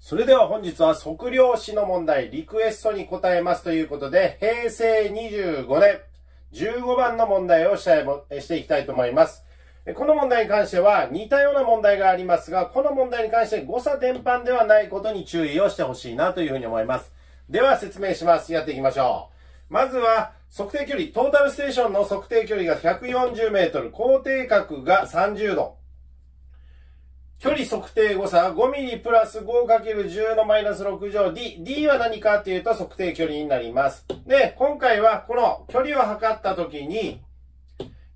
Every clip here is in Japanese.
それでは本日は測量士の問題、リクエストに答えますということで、平成25年15番の問題をしたいしていきたいと思います。この問題に関しては似たような問題がありますが、この問題に関して誤差伝播ではないことに注意をしてほしいなというふうに思います。では説明します。やっていきましょう。まずは、測定距離、トータルステーションの測定距離が140メートル、高低角が30度。距離測定誤差 5mm プラス 5×10 のマイナス6乗 D。D は何かっていうと測定距離になります。で、今回はこの距離を測った時に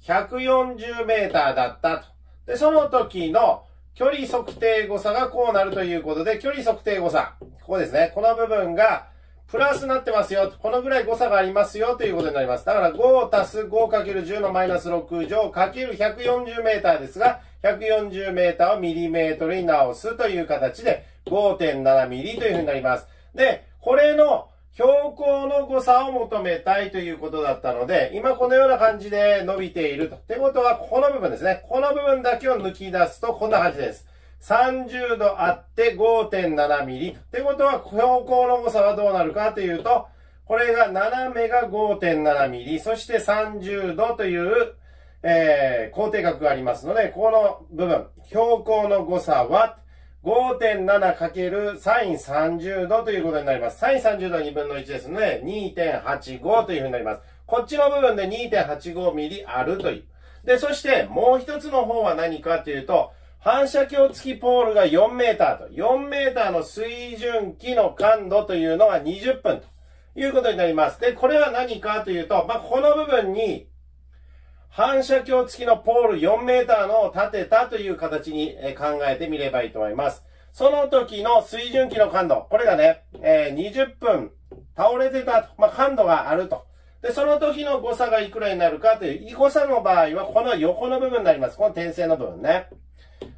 140メーターだったと。で、その時の距離測定誤差がこうなるということで、距離測定誤差。ここですね。この部分がプラスになってますよ。このぐらい誤差がありますよということになります。だから5足す 5×10 のマイナス6乗かける140メーターですが、140メーターをミリメートルに直すという形で5.7ミリというふうになります。で、これの標高の誤差を求めたいということだったので、今このような感じで伸びていると。ってことは、この部分ですね。この部分だけを抜き出すとこんな感じです。30度あって5.7ミリ。ってことは、標高の誤差はどうなるかというと、これが斜めが5.7ミリ、そして30度という、えー、高低角がありますので、この部分、標高の誤差は 5.7×sin30 度ということになります。sin30 度は2分の1ですので、2.85というふうになります。こっちの部分で2.85ミリあるという。で、そしてもう一つの方は何かというと、反射鏡付きポールが4メーターと、4メーターの水準機の感度というのが20分ということになります。で、これは何かというと、まあ、この部分に反射鏡付きのポール4メーターのを立てたという形に考えてみればいいと思います。その時の水準機の感度、これがね、えー、20分倒れてたと、まあ、感度があると。で、その時の誤差がいくらになるかという、誤差の場合はこの横の部分になります。この点線の部分ね。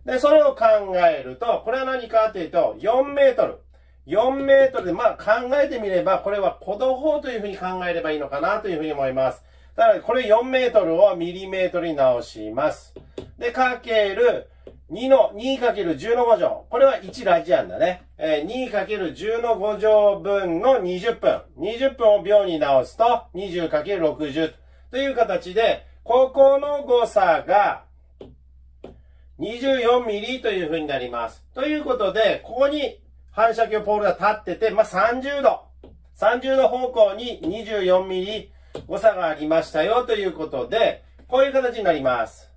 で、それを考えると、これは何かというと、4メートル。4メートルで、まあ考えてみれば、これは鼓動法というふうに考えればいいのかなというふうに思います。だから、これ4メートルをミリメートルに直します。で、かける2の、2×10 の5乗。これは1ラジアンだね。えー、2×10 の5乗分の20分。20分を秒に直すと 20×60 という形で、ここの誤差が24ミリという風になります。ということで、ここに反射鏡ポールが立ってて、まあ、30度。30度方向に24ミリ誤差がありましたよということで、こういう形になります。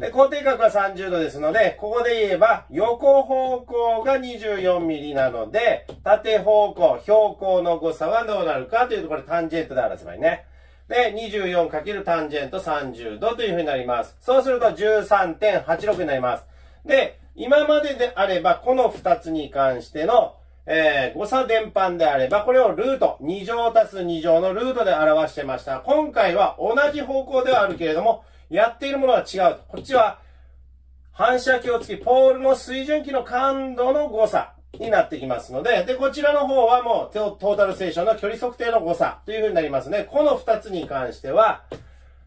で、高低角は30度ですので、ここで言えば、横方向が24ミリなので、縦方向、標高の誤差はどうなるかというと、これタンジェントで表せばいいね。で、24× タンジェント30度というふうになります。そうすると13.86になります。で、今までであれば、この2つに関しての、えー、誤差伝播であれば、これをルート、2乗足す2乗のルートで表してました。今回は同じ方向ではあるけれども、やっているものは違う。こっちは、反射鏡付きポールの水準器の感度の誤差。になってきますので、で、こちらの方はもうトータルステーションの距離測定の誤差という風になりますね。この2つに関しては、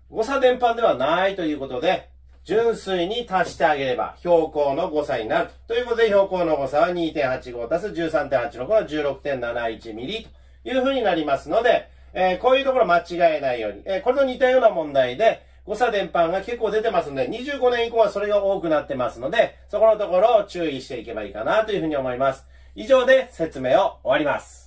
誤差伝播ではないということで、純粋に足してあげれば標高の誤差になると。いうことで、標高の誤差は2.85足す13.86の16.71ミリという風になりますので、えー、こういうところ間違えないように、えー、これと似たような問題で、誤差伝播が結構出てますので、25年以降はそれが多くなってますので、そこのところを注意していけばいいかなというふうに思います。以上で説明を終わります。